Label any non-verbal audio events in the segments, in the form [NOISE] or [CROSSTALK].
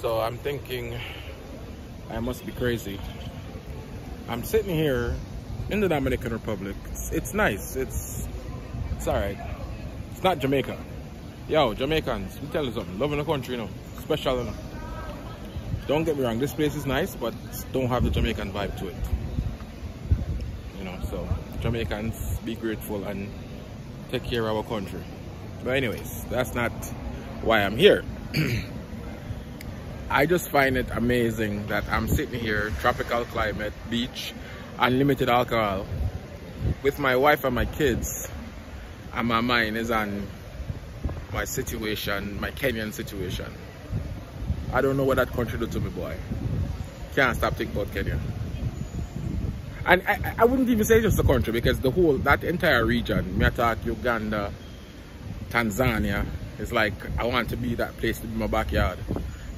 So I'm thinking I must be crazy. I'm sitting here in the Dominican Republic. It's, it's nice. It's it's alright. It's not Jamaica. Yo, Jamaicans, we tell you something. Loving the country, you know. Special, you know. Don't get me wrong, this place is nice, but don't have the Jamaican vibe to it. You know, so Jamaicans, be grateful and take care of our country. But anyways, that's not why I'm here. [CLEARS THROAT] I just find it amazing that I'm sitting here, tropical climate, beach, unlimited alcohol, with my wife and my kids, and my mind is on my situation, my Kenyan situation. I don't know what that contributed to me, boy. Can't stop thinking about Kenya. And I, I wouldn't even say just the country because the whole, that entire region, Miatak, Uganda, Tanzania, is like, I want to be that place to be my backyard.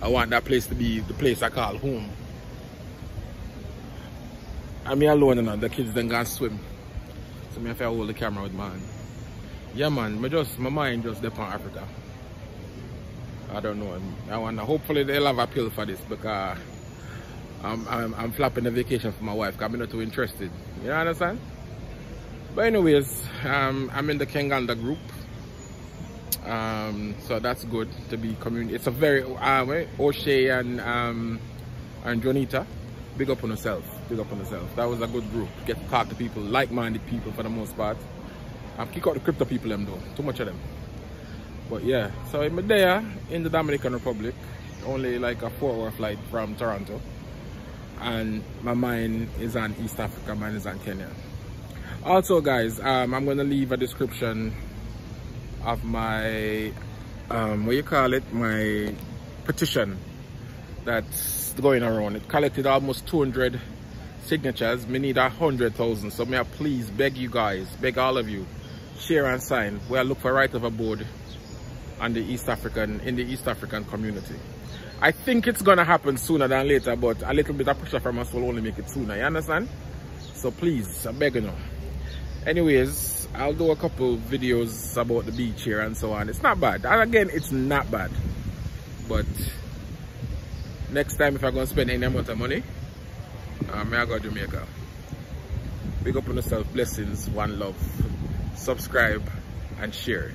I want that place to be the place I call home. I'm here alone and the kids then go swim. So me have to hold the camera with man. Yeah man, me just my mind just depend on Africa. I don't know. I wanna hopefully they'll have a pill for this because I'm, I'm, I'm flapping the vacation for my wife because I'm not too interested. You know understand? But anyways, um, I'm in the Kenganda group. Um, so that's good to be community. It's a very um, O'Shea and um, and Jonita. Big up on yourself. Big up on yourself. That was a good group. Get to talk to people, like-minded people for the most part. I've kicked out the crypto people them though. Too much of them. But yeah, so I'm there in the Dominican Republic. Only like a four-hour flight from Toronto. And my mind is on East Africa, mine is on Kenya. Also guys, um, I'm gonna leave a description of my um, what you call it? My petition that's going around. It collected almost 200 signatures. We need a hundred thousand. So may I please beg you guys beg all of you share and sign. We are look for right of abode on the East African in the East African community. I think it's gonna happen sooner than later but a little bit of pressure from us will only make it sooner. You understand? So please I'm begging you anyways I'll do a couple videos about the beach here and so on. It's not bad. And again, it's not bad. But next time if I'm going to spend any amount of money, um, may I go to Jamaica. Big up on yourself. Blessings. One love. Subscribe and share.